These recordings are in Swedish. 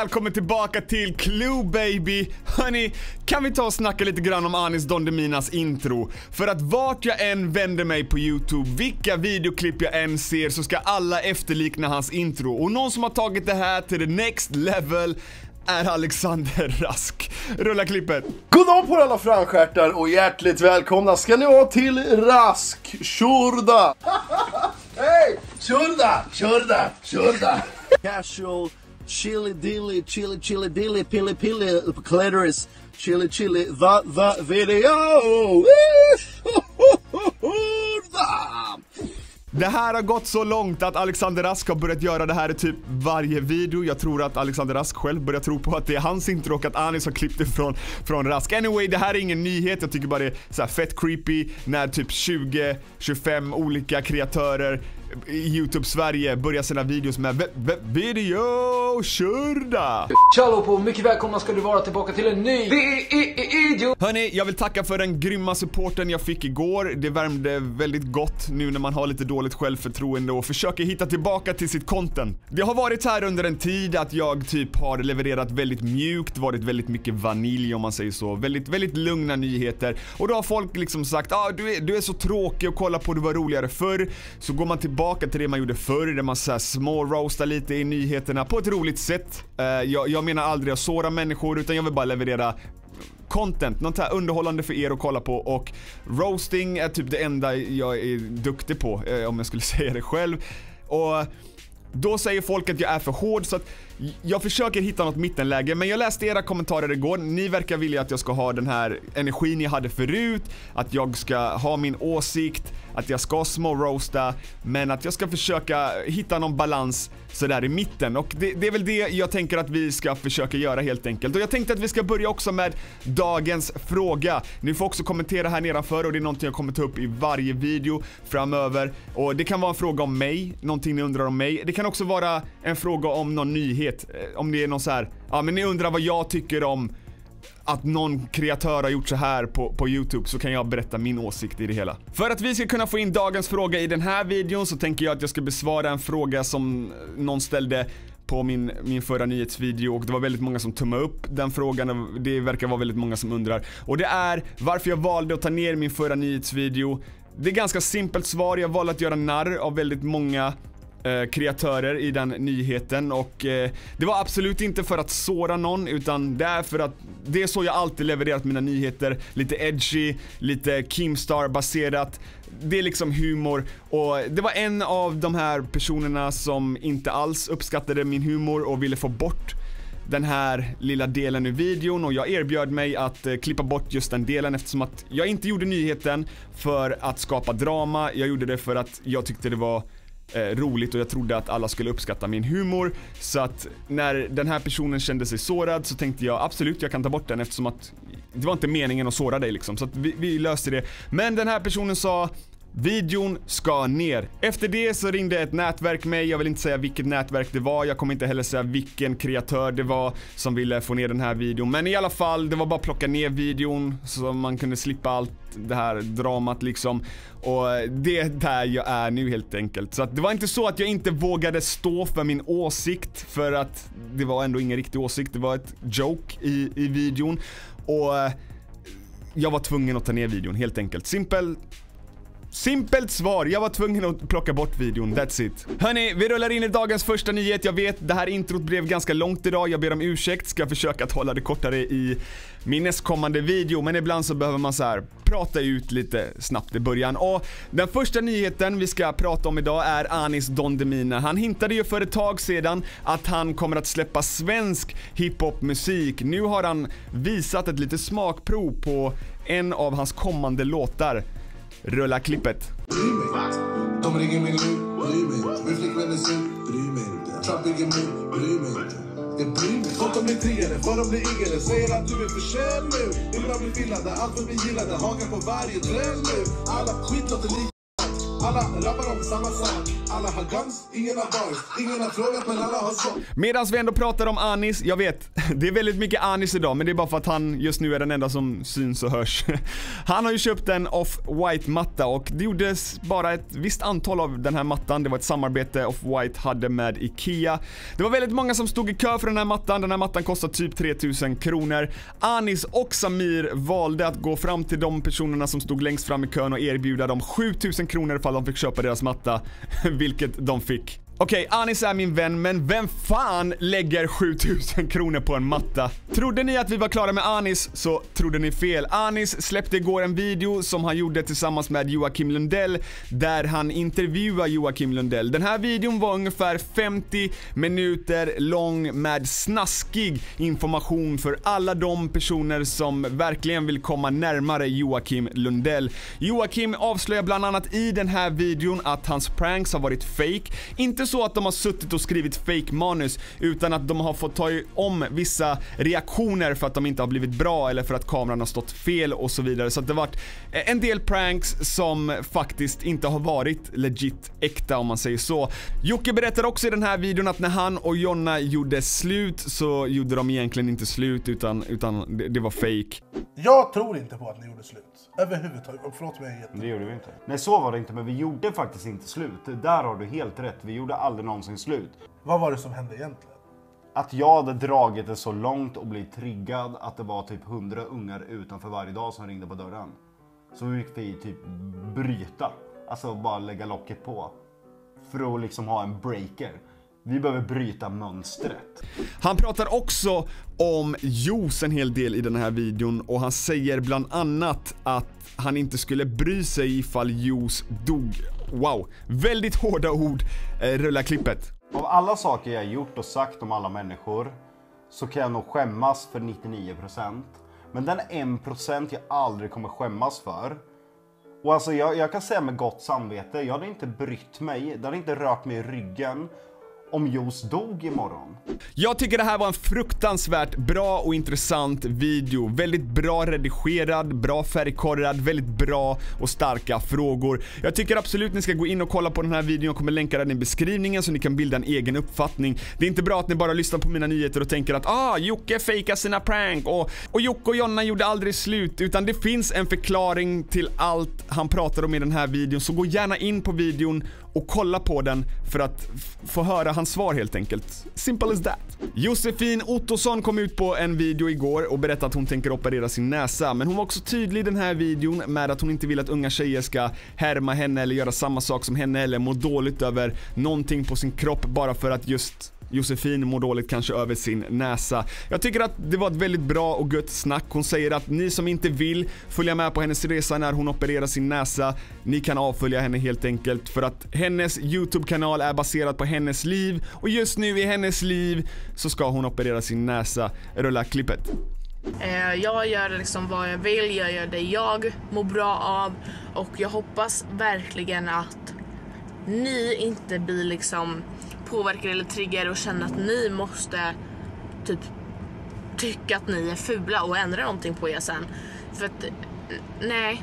Välkommen tillbaka till Clue Baby! Hörni, kan vi ta och snacka lite grann om Anis Don Deminas intro? För att vart jag än vänder mig på YouTube, vilka videoklipp jag än ser så ska alla efterlikna hans intro. Och någon som har tagit det här till the next level är Alexander Rask. Rulla klippet. God dag på er alla framstjärtar och hjärtligt välkomna ska ni vara till Rask Tjorda! Hej! Tjorda! Tjorda! Tjorda! Casual, chili dilly, chili chili dilly, pilly pilly, clitoris, chili chili, the the video! Det här har gått så långt att Alexander Rask har börjat göra det här i typ varje video. Jag tror att Alexander Rask själv börjar tro på att det är hans intro och att Anis har klippt det från, från Rask. Anyway, det här är ingen nyhet. Jag tycker bara det är så här fett creepy när typ 20-25 olika kreatörer Youtube Sverige börjar sina videos med video körda. Tja på mycket välkomna ska du vara tillbaka till en ny video! Hörni, jag vill tacka för den grymma supporten jag fick igår. Det värmde väldigt gott nu när man har lite dåligt självförtroende och försöker hitta tillbaka till sitt content. Det har varit här under en tid att jag typ har levererat väldigt mjukt, varit väldigt mycket vanilj om man säger så. Väldigt, väldigt lugna nyheter. Och då har folk liksom sagt ah, du, är, du är så tråkig och kolla på du var roligare förr. Så går man tillbaka till det man gjorde förr där man såhär små roastar lite i nyheterna på ett roligt sätt. Uh, jag, jag menar aldrig att såra människor utan jag vill bara leverera content, något här underhållande för er att kolla på och roasting är typ det enda jag är duktig på uh, om jag skulle säga det själv. Och då säger folk att jag är för hård så att jag försöker hitta något mittenläge men jag läste era kommentarer igår. Ni verkar vilja att jag ska ha den här energin jag hade förut, att jag ska ha min åsikt, att jag ska små-roasta men att jag ska försöka hitta någon balans sådär i mitten och det, det är väl det jag tänker att vi ska försöka göra helt enkelt. Och jag tänkte att vi ska börja också med dagens fråga. Ni får också kommentera här nedanför och det är någonting jag kommer ta upp i varje video framöver. Och det kan vara en fråga om mig, någonting ni undrar om mig. Det kan också vara en fråga om någon nyhet nyhet. Eh, om det är någon så här, ja men ni undrar vad jag tycker om att någon kreatör har gjort så här på, på Youtube så kan jag berätta min åsikt i det hela. För att vi ska kunna få in dagens fråga i den här videon så tänker jag att jag ska besvara en fråga som eh, någon ställde på min, min förra nyhetsvideo och det var väldigt många som tummade upp den frågan och det verkar vara väldigt många som undrar. Och det är varför jag valde att ta ner min förra nyhetsvideo. Det är ganska simpelt svar, jag valde att göra narr av väldigt många eh, kreatörer i den nyheten och eh, det var absolut inte för att såra någon utan det är för att det är så jag alltid levererat mina nyheter. Lite edgy, lite KimStar-baserat. Det är liksom humor och det var en av de här personerna som inte alls uppskattade min humor och ville få bort den här lilla delen ur videon och jag erbjöd mig att eh, klippa bort just den delen eftersom att jag inte gjorde nyheten för att skapa drama, jag gjorde det för att jag tyckte det var eh, roligt och jag trodde att alla skulle uppskatta min humor. Så att när den här personen kände sig sårad så tänkte jag absolut jag kan ta bort den eftersom att det var inte meningen att såra dig liksom. Så att vi, vi löste det. Men den här personen sa Videon ska ner. Efter det så ringde ett nätverk mig, jag vill inte säga vilket nätverk det var, jag kommer inte heller säga vilken kreatör det var som ville få ner den här videon. Men i alla fall, det var bara att plocka ner videon så man kunde slippa allt det här dramat liksom. Och det är där jag är nu helt enkelt. Så att det var inte så att jag inte vågade stå för min åsikt för att det var ändå ingen riktig åsikt, det var ett joke i, i videon. Och jag var tvungen att ta ner videon helt enkelt. Simpel Simpelt svar, jag var tvungen att plocka bort videon, that's it. Hörni, vi rullar in i dagens första nyhet. Jag vet, det här introt blev ganska långt idag, jag ber om ursäkt. Ska försöka att hålla det kortare i min nästkommande video, men ibland så behöver man så här prata ut lite snabbt i början. Och den första nyheten vi ska prata om idag är Anis Don Demina. Han hintade ju för ett tag sedan att han kommer att släppa svensk hiphopmusik. Nu har han visat ett litet smakprov på en av hans kommande låtar. Rulla klippet. De ringer mig nu, mig inte. Min flickvän är sur, mig inte. Trump mig inte. Jag bryr mig. Folk de blir triggade, för de blir. Säger att du är för känd nu. Allt gillade. Hakar på varje trend nu. Alla skit låter lika. Alla rappar om samma sak. Alla har guns, ingen har bars. Ingen har frågat men alla har. Medan vi ändå pratar om Anis, jag vet, det är väldigt mycket Anis idag men det är bara för att han just nu är den enda som syns och hörs. Han har ju köpt en off-white matta och det gjordes bara ett visst antal av den här mattan. Det var ett samarbete off-white hade med IKEA. Det var väldigt många som stod i kö för den här mattan. Den här mattan kostar typ 3000 kronor. Anis och Samir valde att gå fram till de personerna som stod längst fram i kön och erbjuda dem 7000 kronor ifall de fick köpa deras matta, vilket de fick. Okej, Anis är min vän, men vem fan lägger 7000 kronor på en matta? Trodde ni att vi var klara med Anis så trodde ni fel. Anis släppte igår en video som han gjorde tillsammans med Joakim Lundell där han intervjuar Joakim Lundell. Den här videon var ungefär 50 minuter lång med snaskig information för alla de personer som verkligen vill komma närmare Joakim Lundell. Joakim avslöjar bland annat i den här videon att hans pranks har varit fake. Inte så att de har suttit och skrivit fake manus utan att de har fått ta om vissa reaktioner för att de inte har blivit bra eller för att kameran har stått fel och så vidare. Så att det har varit en del pranks som faktiskt inte har varit legit äkta om man säger så. Jocke berättar också i den här videon att när han och Jonna gjorde slut så gjorde de egentligen inte slut utan, utan det, det var fake. Jag tror inte på att ni gjorde slut. Överhuvudtaget. Förlåt mig jätte... Det gjorde vi inte. Nej så var det inte, men vi gjorde faktiskt inte slut. Där har du helt rätt. Vi gjorde aldrig någonsin slut. Vad var det som hände egentligen? Att jag hade dragit det så långt och blivit triggad att det var typ 100 ungar utanför varje dag som ringde på dörren. Så vi fick vi typ bryta. Alltså bara lägga locket på. För att liksom ha en breaker. Vi behöver bryta mönstret. Han pratar också om juice en hel del i den här videon och han säger bland annat att han inte skulle bry sig ifall juice dog. Wow, väldigt hårda ord. Eh, rulla klippet. Av alla saker jag gjort och sagt om alla människor så kan jag nog skämmas för 99%. Men den 1% jag aldrig kommer skämmas för. Och alltså jag, jag kan säga med gott samvete, jag hade inte brytt mig, det hade inte rört mig i ryggen om Jos dog imorgon. Jag tycker det här var en fruktansvärt bra och intressant video. Väldigt bra redigerad, bra färgkorrad, väldigt bra och starka frågor. Jag tycker absolut ni ska gå in och kolla på den här videon. Jag kommer länka den i beskrivningen så ni kan bilda en egen uppfattning. Det är inte bra att ni bara lyssnar på mina nyheter och tänker att ah, Jocke fejkar sina prank och, och Jocke och Jonna gjorde aldrig slut. Utan det finns en förklaring till allt han pratar om i den här videon. Så gå gärna in på videon och kolla på den för att få höra hans svar helt enkelt. Simple as that. Josefin Ottosson kom ut på en video igår och berättade att hon tänker operera sin näsa. Men hon var också tydlig i den här videon med att hon inte vill att unga tjejer ska härma henne eller göra samma sak som henne eller må dåligt över någonting på sin kropp bara för att just Josefin mår dåligt kanske över sin näsa. Jag tycker att det var ett väldigt bra och gött snack. Hon säger att ni som inte vill följa med på hennes resa när hon opererar sin näsa, ni kan avfölja henne helt enkelt för att hennes YouTube-kanal är baserad på hennes liv och just nu i hennes liv så ska hon operera sin näsa. Rulla klippet. Eh, jag gör liksom vad jag vill, jag gör det jag mår bra av och jag hoppas verkligen att ni inte blir liksom påverkar eller triggar och känner att ni måste typ tycka att ni är fula och ändra någonting på er sen. För att, nej.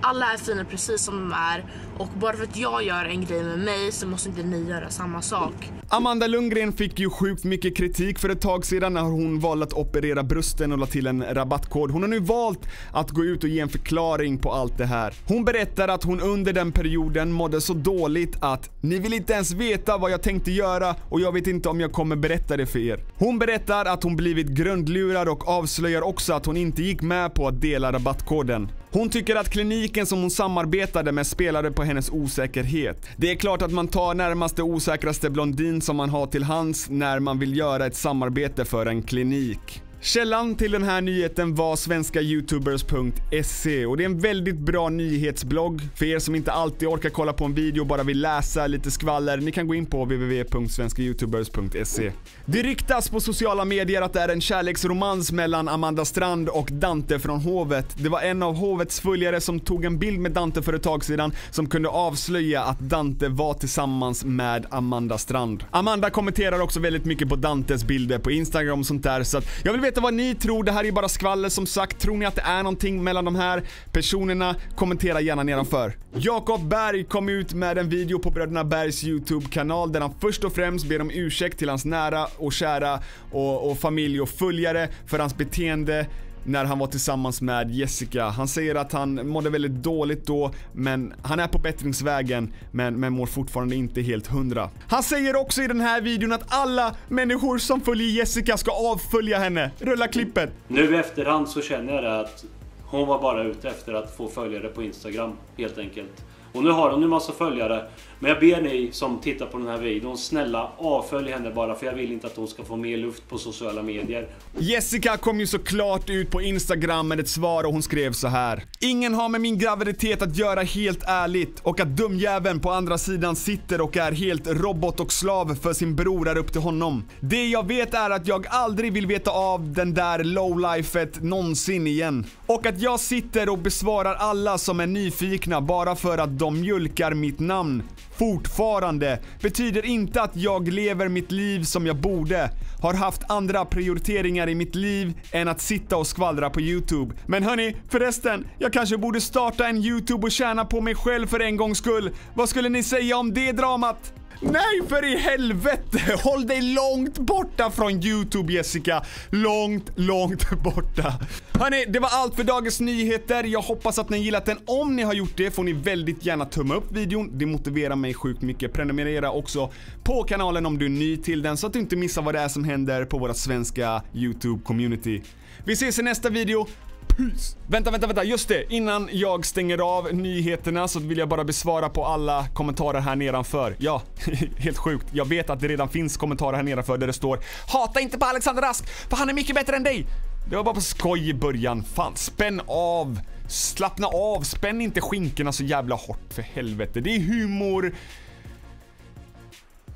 Alla är fina precis som de är och bara för att jag gör en grej med mig så måste inte ni göra samma sak. Amanda Lundgren fick ju sjukt mycket kritik för ett tag sedan när hon valde att operera brösten och la till en rabattkod. Hon har nu valt att gå ut och ge en förklaring på allt det här. Hon berättar att hon under den perioden mådde så dåligt att ni vill inte ens veta vad jag tänkte göra och jag vet inte om jag kommer berätta det för er. Hon berättar att hon blivit grundlurad och avslöjar också att hon inte gick med på att dela rabattkoden. Hon tycker att kliniken som hon samarbetade med spelade på hennes osäkerhet. Det är klart att man tar närmaste osäkraste blondin som man har till hands när man vill göra ett samarbete för en klinik. Källan till den här nyheten var svenskayoutubers.se och det är en väldigt bra nyhetsblogg för er som inte alltid orkar kolla på en video och bara vill läsa lite skvaller. Ni kan gå in på www.svenskayoutubers.se. Det ryktas på sociala medier att det är en kärleksromans mellan Amanda Strand och Dante från Hovet. Det var en av Hovets följare som tog en bild med Dante för ett tag sedan som kunde avslöja att Dante var tillsammans med Amanda Strand. Amanda kommenterar också väldigt mycket på Dantes bilder på Instagram och sånt där så att jag vill veta veta vad ni tror, det här är bara skvaller som sagt. Tror ni att det är någonting mellan de här personerna? Kommentera gärna nedanför. Jakob Berg kom ut med en video på Bröderna Bergs YouTube-kanal där han först och främst ber om ursäkt till hans nära och kära och, och familj och följare för hans beteende när han var tillsammans med Jessica. Han säger att han mådde väldigt dåligt då, men han är på bättringsvägen, men, men mår fortfarande inte helt hundra. Han säger också i den här videon att alla människor som följer Jessica ska avfölja henne. Rulla klippet. Nu i efterhand så känner jag det att hon var bara ute efter att få följare på Instagram helt enkelt. Och nu har hon ju massa följare. Men jag ber ni som tittar på den här videon, snälla avfölj henne bara för jag vill inte att hon ska få mer luft på sociala medier. Jessica kom ju såklart ut på Instagram med ett svar och hon skrev så här. Ingen har med min graviditet att göra helt ärligt och att dumjäveln på andra sidan sitter och är helt robot och slav för sin bror är upp till honom. Det jag vet är att jag aldrig vill veta av den där lowlifet någonsin igen. Och att jag sitter och besvarar alla som är nyfikna bara för att de mjölkar mitt namn fortfarande betyder inte att jag lever mitt liv som jag borde. Har haft andra prioriteringar i mitt liv än att sitta och skvallra på YouTube. Men hörni, förresten, jag kanske borde starta en YouTube och tjäna på mig själv för en gångs skull. Vad skulle ni säga om det dramat? Nej för i helvete! Håll dig långt borta från YouTube Jessica. Långt, långt borta. Hörni, det var allt för dagens nyheter. Jag hoppas att ni gillat den. Om ni har gjort det får ni väldigt gärna tumma upp videon. Det motiverar mig sjukt mycket. Prenumerera också på kanalen om du är ny till den så att du inte missar vad det är som händer på våra svenska YouTube-community. Vi ses i nästa video. Peace. Vänta, vänta, vänta, just det. Innan jag stänger av nyheterna så vill jag bara besvara på alla kommentarer här nedanför. Ja, helt sjukt. Jag vet att det redan finns kommentarer här nedanför där det står Hata inte på Alexander Rask, för han är mycket bättre än dig. Det var bara på skoj i början. Fan, spänn av. Slappna av, spänn inte skinkorna så jävla hårt för helvete. Det är humor.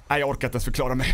Nej, jag orkar inte ens förklara mig.